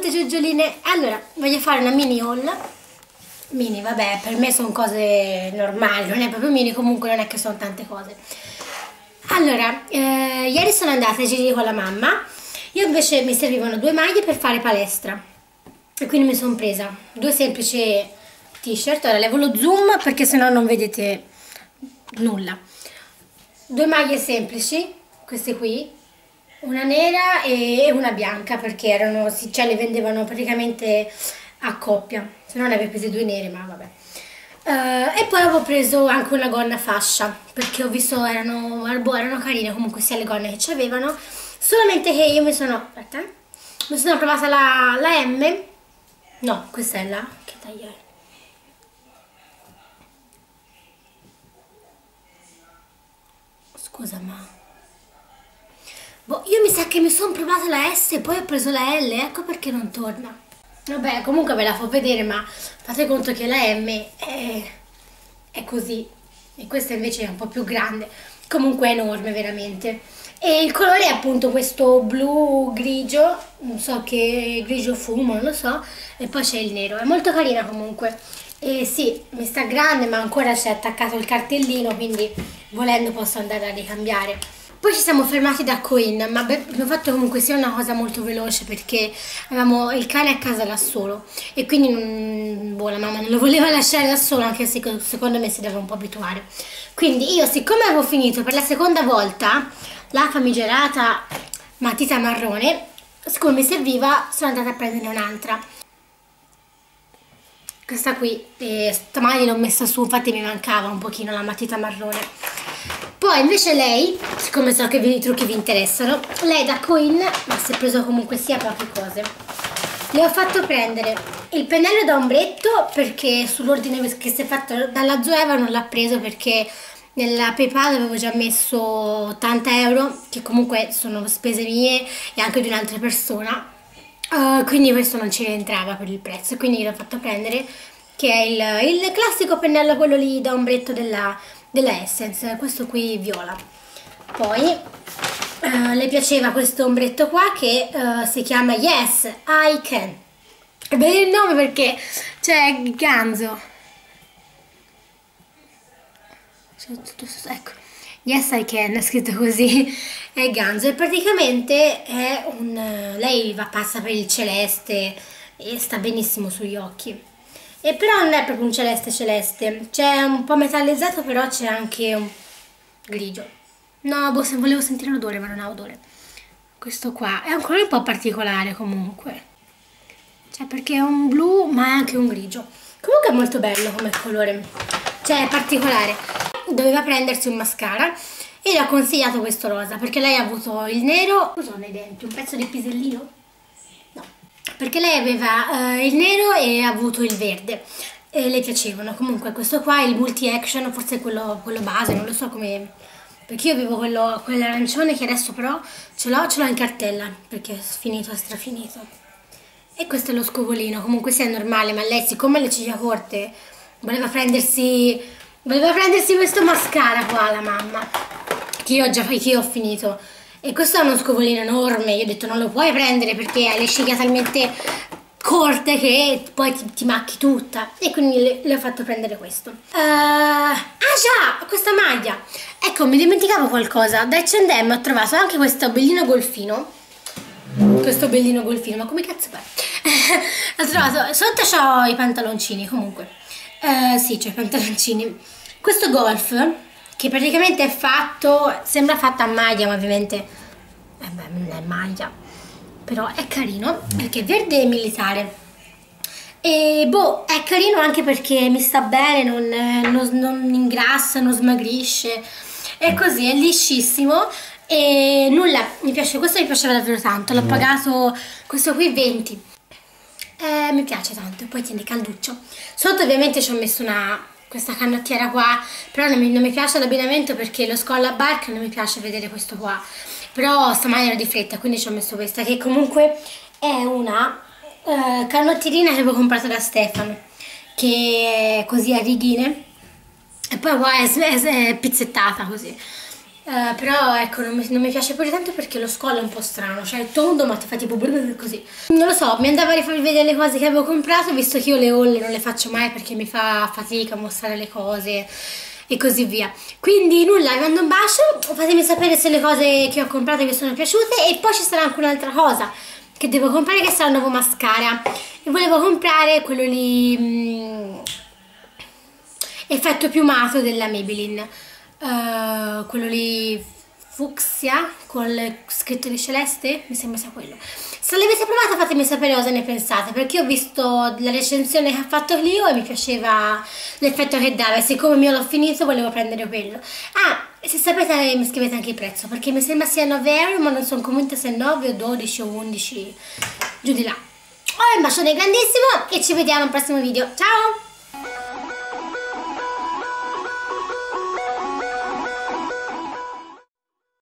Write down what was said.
tutte giugioline allora voglio fare una mini haul. Mini vabbè per me sono cose normali non è proprio mini comunque non è che sono tante cose. Allora eh, ieri sono andata a giri con la mamma. Io invece mi servivano due maglie per fare palestra. E quindi mi sono presa due semplici t-shirt. Ora levo lo zoom perché sennò non vedete nulla. Due maglie semplici queste qui una nera e una bianca perché erano, cioè le vendevano praticamente a coppia, se no ne avevo prese due nere, ma vabbè. Uh, e poi avevo preso anche una gonna fascia perché ho visto erano, erano carine comunque sia le gonne che ci avevano solamente che io mi sono aspetta, mi sono provata la, la M. No questa è la che taglia è? Scusa ma Boh, io mi sa che mi sono provata la S e poi ho preso la L, ecco perché non torna. Vabbè, comunque ve la fa vedere, ma fate conto che la M è, è così e questa invece è un po' più grande. Comunque è enorme veramente. E il colore è appunto questo blu grigio, non so che grigio fumo, non lo so, e poi c'è il nero. È molto carina comunque. E sì, mi sta grande, ma ancora c'è attaccato il cartellino, quindi volendo posso andare a ricambiare. Poi ci siamo fermati da Coin, ma abbiamo fatto comunque sia una cosa molto veloce perché avevamo il cane a casa da solo e quindi non, boh, la mamma non lo voleva lasciare da solo anche se secondo me si deve un po' abituare. Quindi io siccome avevo finito per la seconda volta la famigerata matita marrone, siccome mi serviva sono andata a prendere un'altra. Questa qui, eh, stamani l'ho messa su, infatti mi mancava un pochino la matita marrone. Poi invece lei, siccome so che i trucchi vi interessano, lei da Coin, ma si è preso comunque sia poche cose. Le ho fatto prendere il pennello da ombretto perché sull'ordine che si è fatto dalla Zoeva non l'ha preso perché nella PayPal avevo già messo 80 euro che comunque sono spese mie e anche di un'altra persona uh, quindi questo non ci rientrava per il prezzo quindi l'ho fatto prendere che è il, il classico pennello quello lì da ombretto della della Essence, questo qui viola. Poi uh, le piaceva questo ombretto qua che uh, si chiama Yes, I Can. È bello il nome perché c'è Ganzo. Ecco, Yes I Can è scritto così, è Ganzo e praticamente è un... lei va, passa per il celeste e sta benissimo sugli occhi. E però non è proprio un celeste celeste, c'è un po' metallizzato però c'è anche un grigio. No, boh, volevo sentire l'odore ma non ha odore. Questo qua è un colore un po' particolare comunque. Cioè perché è un blu ma è anche un grigio. Comunque è molto bello come colore. Cioè è particolare. Doveva prendersi un mascara e le ho consigliato questo rosa perché lei ha avuto il nero. Cosa ho nei denti? Un pezzo di pisellino? Perché lei aveva eh, il nero e ha avuto il verde. E le piacevano. Comunque questo qua è il multi action forse quello, quello base non lo so come perché io avevo quello, quell'arancione che adesso però ce l'ho ce l'ho in cartella perché è finito è strafinito. E questo è lo scovolino. Comunque sia normale ma lei siccome le ciglia corte voleva prendersi voleva prendersi questo mascara qua la mamma che io ho già che io ho finito e questo è uno scovolino enorme, io ho detto non lo puoi prendere perché hai le ciglia talmente corte che poi ti, ti macchi tutta e quindi le, le, ho fatto prendere questo. Uh, ah già, questa maglia! Ecco, mi dimenticavo qualcosa, da H&M ho trovato anche questo bellino golfino questo bellino golfino, ma come cazzo fa? ho trovato, sotto ho i pantaloncini comunque, uh, sì c'ho i pantaloncini, questo golf che praticamente è fatto, sembra fatta a maglia ma ovviamente eh beh, non è maglia, però è carino perché è verde militare. E boh, è carino anche perché mi sta bene, non, non, non ingrassa, non smagrisce, è così, è liscissimo e nulla, mi piace, questo mi piaceva davvero tanto, l'ho pagato, questo qui 20. Eh, mi piace tanto, poi tiene calduccio. Sotto ovviamente ci ho messo una questa canottiera qua, però non mi, non mi piace l'abbinamento perché lo scolla bark non mi piace vedere questo qua, però stamani ero di fretta quindi ci ho messo questa che comunque è una uh, canottierina che avevo comprato da Stefano, che è così a righine. E poi qua è, è, è pizzettata così. Uh, però ecco non mi, non mi, piace pure tanto perché lo scollo è un po' strano cioè è tondo ma ti fa tipo così. Non lo so mi andava a rifarvi vedere le cose che avevo comprato visto che io le haul non le faccio mai perché mi fa fatica mostrare le cose e così via. Quindi nulla vi mando un bacio fatemi sapere se le cose che ho comprato vi sono piaciute e poi ci sarà anche un'altra cosa che devo comprare che sarà il nuovo mascara. E volevo comprare quello lì mh, mm, effetto piumato della Maybelline uh, quello lì fucsia con le scritte di celeste? Mi sembra sia quello. Se l'avete provato fatemi sapere cosa ne pensate perché ho visto la recensione che ha fatto Clio e mi piaceva l'effetto che dava e siccome io l'ho finito volevo prendere quello. Ah se sapete mi scrivete anche il prezzo perché mi sembra sia 9 euro ma non sono convinta se 9 o 12 o 11 giù di là. Un bacione grandissimo e ci vediamo al prossimo video. Ciao